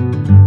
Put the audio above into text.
you